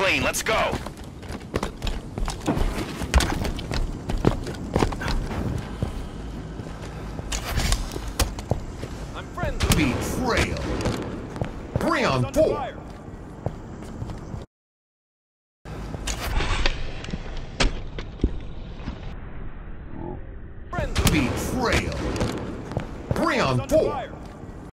clean. Let's go. I'm friendly. Betrayal. Bring on Under board. Betrayal. Bring on Under board. fire.